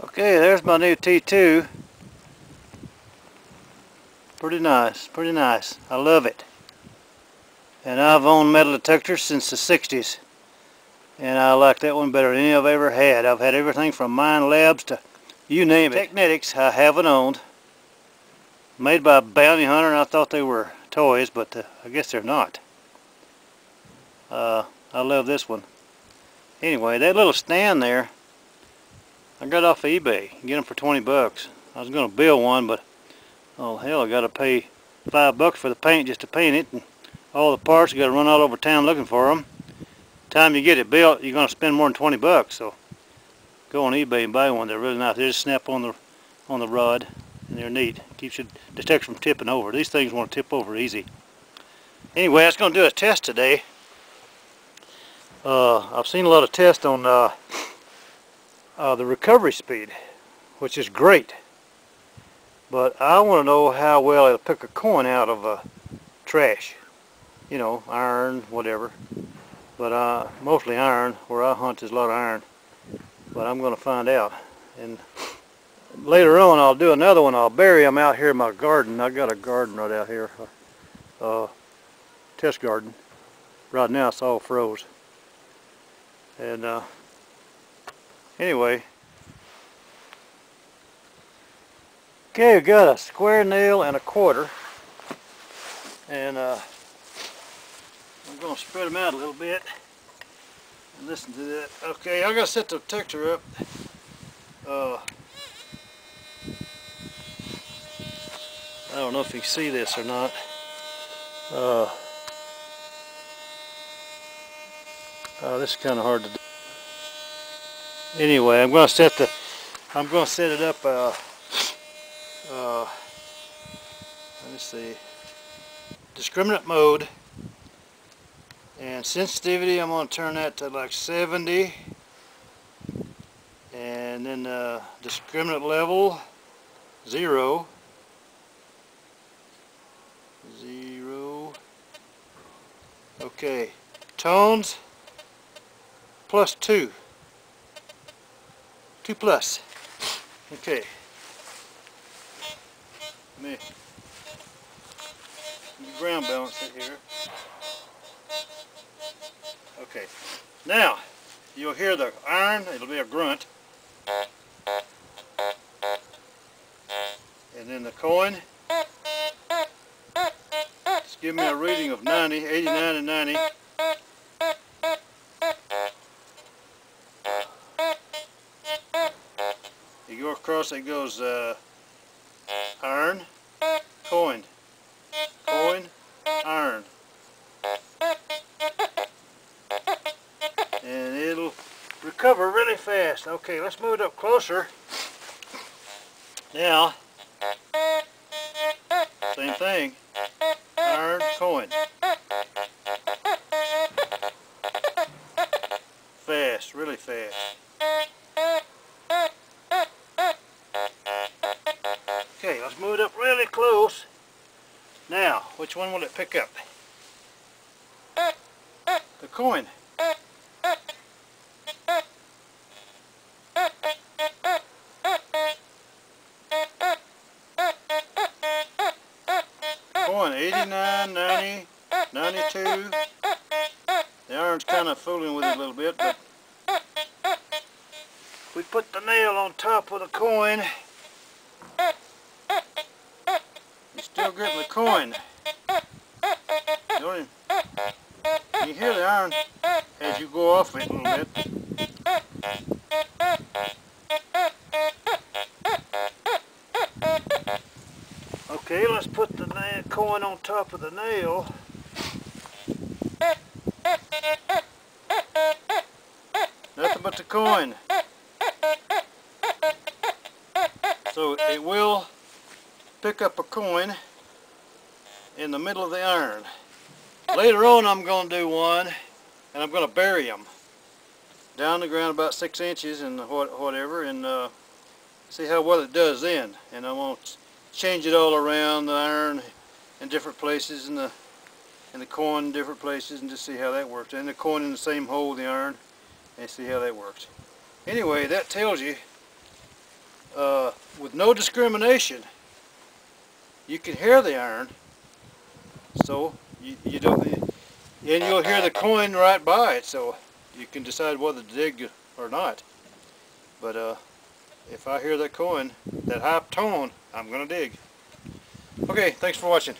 Okay, there's my new T2. Pretty nice, pretty nice. I love it. And I've owned metal detectors since the 60s. And I like that one better than any I've ever had. I've had everything from Minelabs to you name it. Teknetics I haven't owned. Made by Bounty Hunter and I thought they were toys, but uh, I guess they're not. Uh, I love this one. Anyway, that little stand there, I got off of eBay. Get them for 20 bucks. I was going to build one, but oh hell, I got to pay five bucks for the paint just to paint it, and all the parts. You got to run all over town looking for them. Time you get it built, you're going to spend more than 20 bucks. So go on eBay and buy one. They're really nice. They just snap on the on the rod, and they're neat. Keeps your detector from tipping over. These things want to tip over easy. Anyway, I was going to do a test today. Uh, I've seen a lot of tests on uh, uh, the recovery speed, which is great. But I want to know how well it'll pick a coin out of uh, trash. You know, iron, whatever. But uh, mostly iron. Where I hunt is a lot of iron. But I'm going to find out. And later on I'll do another one. I'll bury them out here in my garden. I got a garden right out here. Uh, test garden. Right now it's all froze. And uh, Anyway. Okay, we got a square nail and a quarter. And uh, I'm going to spread them out a little bit. And listen to that. Okay, I got to set the detector up. Uh, I don't know if you can see this or not. Uh, uh, this is kind of hard to do anyway, I'm going to set the, I'm going to set it up, uh, uh, let me see, discriminant mode, and sensitivity, I'm going to turn that to like 70, and then uh, discriminant level, zero, zero, okay, tones, plus two. 2 plus. Okay. Me ground balance it here. Okay. Now, you'll hear the iron, it'll be a grunt. And then the coin, just give me a reading of 90, 89 and 90. Across it goes uh, iron, coin, coin, iron. And it'll recover really fast. Okay, let's move it up closer. Now, same thing, iron, coin. Fast, really fast. Moved up really close. Now, which one will it pick up? The coin. Coin, 89, 90, 92. The iron's kind of fooling with it a little bit, but we put the nail on top of the coin still gripping the coin. Don't You, you hear the iron as you go off it a little bit. Okay, let's put the coin on top of the nail. Nothing but the coin. So it will pick up a coin in the middle of the iron. Later on I'm going to do one and I'm going to bury them down the ground about six inches and whatever and uh, see how well it does then and I'm going to change it all around the iron in different places and the and the coin in different places and just see how that works and the coin in the same hole the iron and see how that works anyway that tells you uh, with no discrimination, you can hear the iron. So you, you don't, and you'll hear the coin right by it. So you can decide whether to dig or not. But uh, if I hear that coin, that high tone, I'm gonna dig. Okay, thanks for watching.